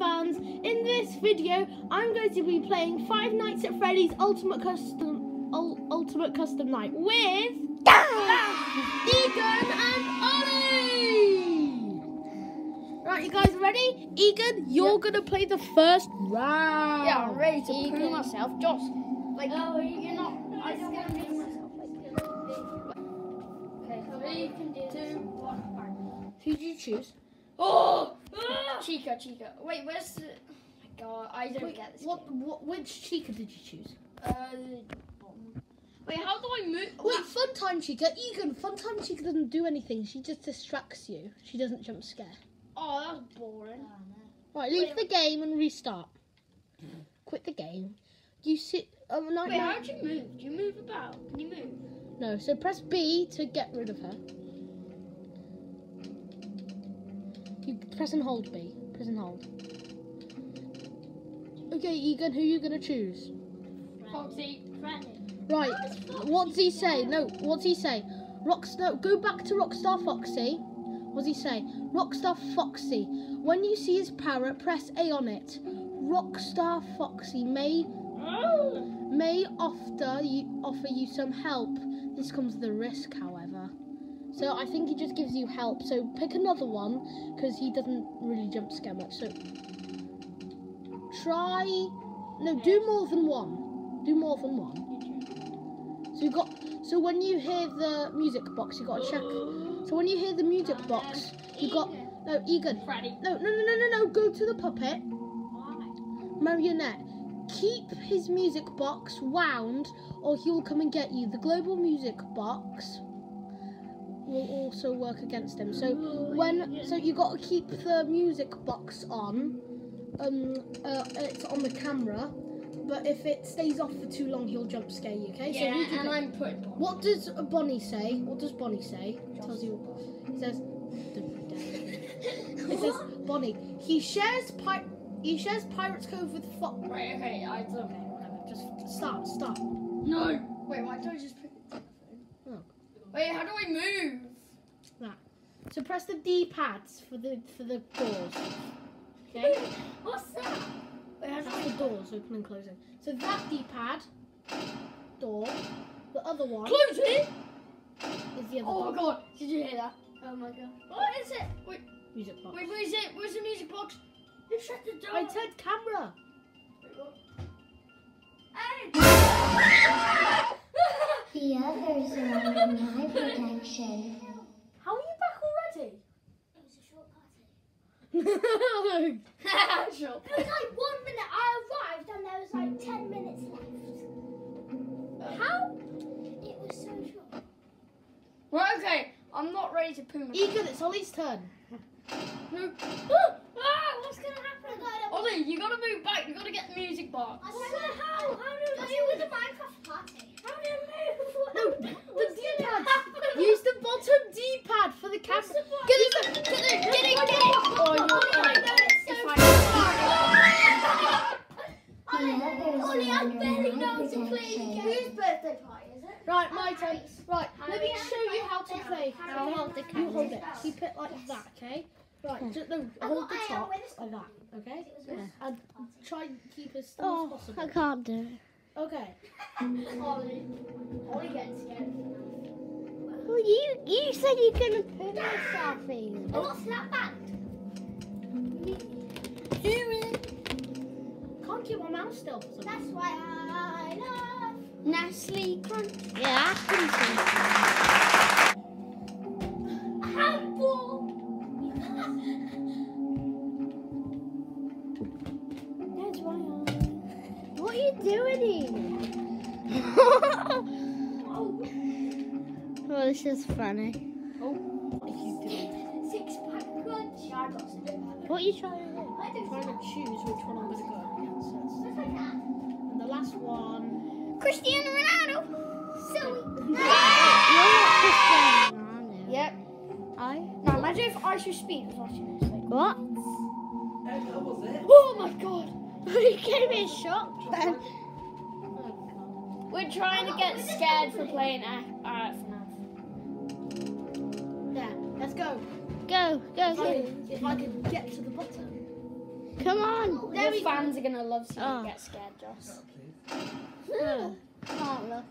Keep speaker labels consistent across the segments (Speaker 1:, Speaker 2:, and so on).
Speaker 1: fans. In this video, I'm going to be playing Five Nights at Freddy's Ultimate Custom Ul- Ultimate Custom Night with Egan and Ollie. Right, you guys ready? Egan, you're gonna play the first round.
Speaker 2: Yeah, I'm ready to
Speaker 1: Egan.
Speaker 2: poo myself. Josh, like,
Speaker 1: Oh,
Speaker 2: you're not. I just gonna poo myself. Like, okay, three, two, one.
Speaker 1: Who did you choose?
Speaker 2: Oh! Chica, Chica. Wait, where's the. Oh my god, I don't
Speaker 1: Wait,
Speaker 2: get this.
Speaker 1: what, what? Which Chica did you choose?
Speaker 2: Uh, wait, how do I move?
Speaker 1: Wait, Fun Time Chica. Egan, Fun Time Chica doesn't do anything. She just distracts you. She doesn't jump scare.
Speaker 2: Oh, that's boring.
Speaker 1: Right, leave the game and restart. Quit the game. You sit. Um, night
Speaker 2: Wait,
Speaker 1: night-
Speaker 2: how do you move? Do you move about? Can you move?
Speaker 1: No, so press B to get rid of her. Press and hold B. Press and hold. Okay, Egan, who are you gonna choose?
Speaker 2: Foxy, Freddy.
Speaker 1: Right. What does he say? No, what does he say? Rockstar. Go back to Rockstar Foxy. What does he say? Rockstar Foxy. When you see his parrot, press A on it. Rockstar Foxy may may offer you offer you some help. This comes with a risk, however. So I think he just gives you help. So pick another one because he doesn't really jump scare much. So try. No, do more than one. Do more than one. So you got. So when you hear the music box, you got to check. So when you hear the music box, you got. No, Egan.
Speaker 2: Freddy.
Speaker 1: No, no, no, no, no, no. Go to the puppet. Marionette. Keep his music box wound, or he will come and get you. The global music box will also work against him. So when, so you got to keep the music box on. Um, uh, it's on the camera, but if it stays off for too long, he'll jump scare you. Okay?
Speaker 2: Yeah,
Speaker 1: you
Speaker 2: and? I'm putting.
Speaker 1: What does Bonnie say? What does Bonnie say? It tells you. It says. It says Bonnie. He shares pi- He shares Pirates Cove with Fox.
Speaker 2: Right, okay, I don't know, whatever. Just.
Speaker 1: Start. Start.
Speaker 2: No! Wait, why don't I just pick?
Speaker 1: Oh.
Speaker 2: Wait, how do I move?
Speaker 1: So press the D pads for the for the doors. Okay.
Speaker 2: What's that? Wait, how do
Speaker 1: the doors open and closing. So that D pad. Door. The other one
Speaker 2: close it?
Speaker 1: is the other
Speaker 2: Oh my god, did you hear that? Oh my god. What is it? Wait,
Speaker 1: Music box.
Speaker 2: wait, where is it? Where's the music box? You shut the door.
Speaker 1: I turned camera.
Speaker 2: Wait, what?
Speaker 3: The others are under my protection.
Speaker 1: How are you back already?
Speaker 3: It was a short party.
Speaker 2: Sure.
Speaker 3: It was like one minute I arrived and there was like ten minutes left.
Speaker 1: How?
Speaker 3: It was so short.
Speaker 2: Right, okay. I'm not ready to poo myself.
Speaker 1: Egan, it's Ollie's turn.
Speaker 2: No. ah,
Speaker 3: What's gonna happen? I
Speaker 2: Ollie, you gotta move back. You gotta get the music box.
Speaker 3: don't know how. How do I do with the Minecraft party? How do I move?
Speaker 1: No,
Speaker 3: game. Whose birthday is it?
Speaker 1: Right, my turn. Right, let me show you how to play. I'll hold the You hold it. Keep it like that, okay? Right, hmm. just, no, hold the top
Speaker 3: with
Speaker 1: like that, okay?
Speaker 3: It was
Speaker 1: Yeah. And try and keep as still as oh, possible.
Speaker 4: I can't do it.
Speaker 1: Okay.
Speaker 2: Ollie. Ollie getting scared.
Speaker 4: Well, you you said you're gonna put yourself in.
Speaker 3: Oh, what's that band?
Speaker 1: Can't keep my mouth still for
Speaker 3: That's why I love.
Speaker 4: Nestle Crunch. Yeah, I can
Speaker 3: Handball.
Speaker 4: That's why I. What are you doing here?
Speaker 3: Oh,
Speaker 4: well, this is funny.
Speaker 3: Oh, six pack crunch. Yeah, I got some bit
Speaker 4: What are you trying to do?
Speaker 3: I do.
Speaker 1: trying to choose which one I'm going to go against. So
Speaker 3: Just like that.
Speaker 1: it's- And the last one.
Speaker 4: Cristiano Ronaldo.
Speaker 3: Silly.
Speaker 4: You're not Cristiano Ronaldo.
Speaker 2: Yep.
Speaker 4: I.
Speaker 2: Now imagine if IShowSpeed was watching this. Like,
Speaker 4: What?
Speaker 2: oh my god.
Speaker 4: you gave me a shock then.
Speaker 1: Oh,
Speaker 2: We're trying to get scared for playing uh, FNAF.
Speaker 1: God. There, let's go.
Speaker 4: Go, go,
Speaker 1: If I,
Speaker 4: go.
Speaker 1: if I could get to the bottom.
Speaker 4: Come on.
Speaker 2: Your fans are gonna love seeing
Speaker 4: Oh.
Speaker 2: you get scared, Joss. Can't look.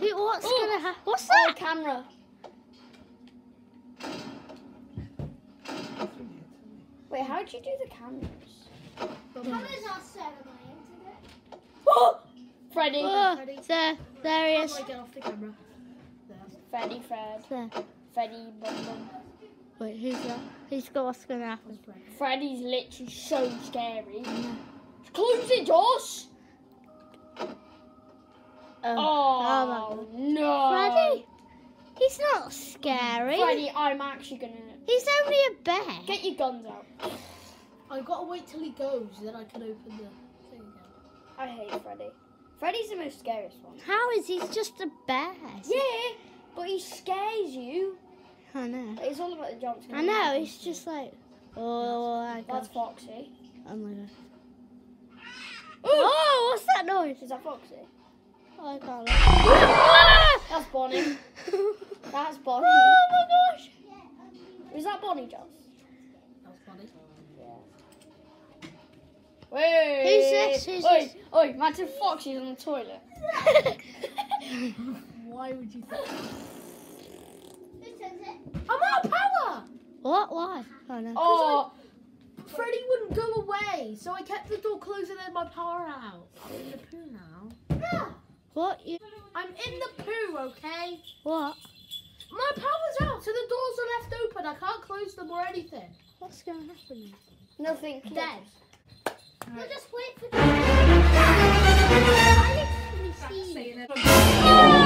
Speaker 4: Hey, what's
Speaker 2: Oh.
Speaker 4: gonna happen? What's
Speaker 2: Oh,
Speaker 4: that?
Speaker 2: camera. Wait, how'd you do the cameras?
Speaker 3: Cameras are serving my internet.
Speaker 2: Oh! Freddy.
Speaker 4: Oh,
Speaker 1: Ready?
Speaker 4: there, there he
Speaker 1: How
Speaker 4: is.
Speaker 1: do I get off the camera? There.
Speaker 2: Freddy, Fred.
Speaker 4: There.
Speaker 2: Freddy, Bum Bum.
Speaker 4: Wait, who's that? Who's got what's gonna happen?
Speaker 2: Freddy's literally so scary. Close it, Josh!
Speaker 4: Oh,
Speaker 2: Oh, no.
Speaker 4: Freddy? He's not scary.
Speaker 2: Freddy, I'm actually gonna.
Speaker 4: He's only a bear.
Speaker 2: Get your guns out.
Speaker 1: I've got to wait till he goes, then I can open the thing again.
Speaker 2: I hate Freddy. Freddy's the most scariest one.
Speaker 4: How is he just a bear?
Speaker 2: Yeah, but he scares you.
Speaker 4: I know.
Speaker 2: It's all about the jump scare.
Speaker 4: I know. He's just like, oh my
Speaker 2: That's. Foxy.
Speaker 4: Oh my god.
Speaker 2: Oh!
Speaker 4: Oh, what's that noise?
Speaker 2: Is that Foxy?
Speaker 4: Oh, I can't. Ah!
Speaker 2: That's Bonnie. That's Bonnie.
Speaker 4: Oh my gosh.
Speaker 2: Is that Bonnie, Joss?
Speaker 1: That was funny.
Speaker 2: Wait.
Speaker 4: Who's this? Who's
Speaker 2: oi,
Speaker 4: this?
Speaker 2: Oi, imagine Foxy's on the toilet.
Speaker 1: Why would you think that?
Speaker 3: Who says it?
Speaker 1: I'm out of power!
Speaker 4: what? Why? Oh no.
Speaker 2: Oh,
Speaker 1: Freddy wouldn't go away, so I kept the door closed and then my power out. I'm in the poo now.
Speaker 4: What? You?
Speaker 1: I'm in the poo, okay?
Speaker 4: What?
Speaker 1: My power's out, so the doors are left open. I can't close them or anything.
Speaker 4: What's gonna happen?
Speaker 2: nothing.
Speaker 1: Dead.
Speaker 3: We'll just wait for the.